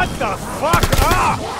Shut the fuck up!